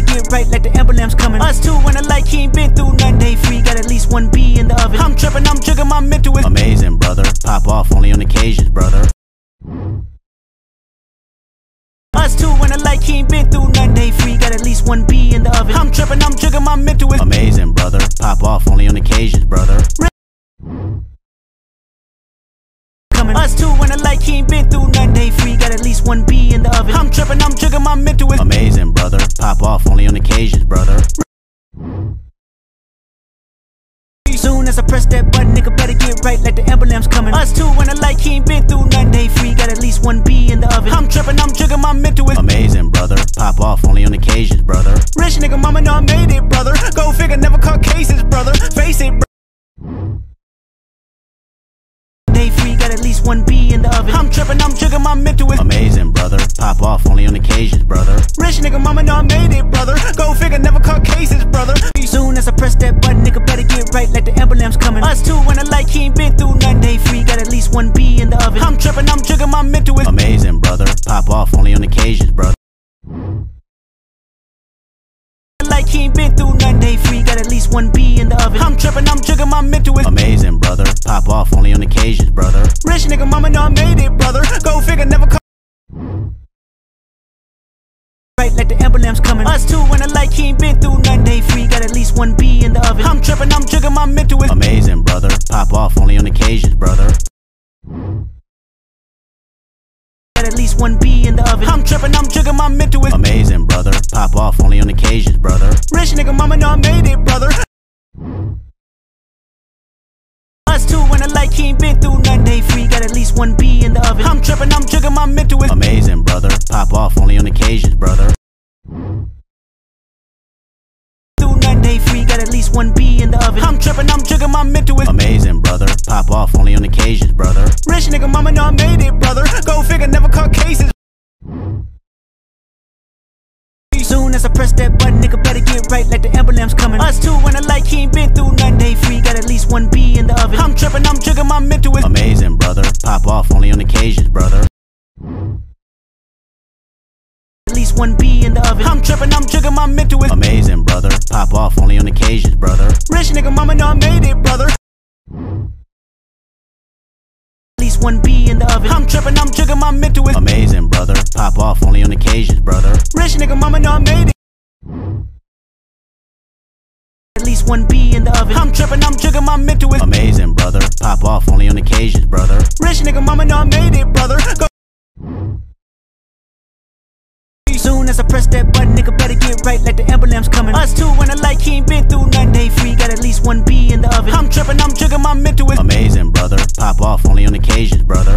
better get right like the emblem's coming. Us two when the light, he ain't been through nothing. Day free, got at least one B in the oven. I'm tripping, I'm jigging, my mental is Amazing, brother. Pop off only on occasions, brother. Us two when the light, he ain't been through nothing. Day free, got at least one B in the oven. I'm tripping, I'm jigging, my mental is Amazing, brother. Pop off only on occasions, brother. coming. Us two when the light, he ain't been through nothing. Day free, got at least one B in the oven. I'm tripping, I'm jigging, my mental is Amazing, brother. Pop off only on occasions, brother. Soon as I press that button, nigga better get right like the emblem's coming. Us two when the light, he ain't been through nothing. Day free, got at least one B in the oven. I'm tripping, I'm jigging, my mental is Amazing, brother. Pop off only on occasions, brother. Rich nigga, mama know I made it, brother. Go figure, never caught cases, brother. Face it, bro. Got at least one B in the oven. I'm tripping, I'm jigging, my mental is Amazing, brother. Pop off only on occasions, brother. Rich nigga, mama know I made it, brother. Go figure, never caught cases, brother. Soon as I press that button, nigga better get right like the emblem's coming. Us two when the light, he ain't been through nothing. Day free, got at least one B in the oven. I'm tripping, I'm jigging, my mental is Amazing, brother. Pop off only on occasions, brother. like he ain't been through nothing. Day free, got at least one B in the oven. I'm tripping, I'm jigging, my mental Amazing, like the emblem's coming. Us two when the light, he ain't been through nothing. Day free, got at least one B in the oven. I'm tripping, I'm jigging, my mental is Amazing, brother. Pop off only on occasions, brother. got at least one B in the oven. I'm tripping, I'm jigging, my mental is Amazing, brother. Pop off only on occasions, brother. Rich nigga, mama know I made it, brother. Us two when the light, he ain't been through nothing. Day free, got at least one B in the oven. I'm tripping, I'm jigging, my mental is Amazing, brother. Pop off One B in the oven. I'm tripping, I'm jugging my mental is amazing, brother. Pop off only on occasions, brother. Rich nigga, mama know I made it, brother. Go figure, never caught cases. Soon as I press that button, nigga better get right like the emblem's coming. Us two when the light, he ain't been through nothing. Day free, got at least one B in the oven. I'm tripping, I'm jugging my mental is amazing, brother. Pop off only on occasions, brother. One B in the oven. I'm tripping, I'm jigging, my mental is Amazing, brother. Pop off only on occasions, brother. Rich nigga, mama know I made it, brother. At least one B in the oven. I'm tripping, I'm jigging, my mental is Amazing, brother. Pop off only on occasions, brother. Rich nigga, mama know I made it. At least one B in the oven. I'm tripping, I'm jigging, my mental is Amazing, brother. Pop off only on occasions, brother. Rich nigga, mama know I made it, brother. Go. As I press that button, nigga better get right like the emblem's coming. Us two when the light, he ain't been through nothing. Day free, got at least one B in the oven. I'm tripping, I'm jigging, my mental is Amazing, brother. Pop off only on occasions, brother.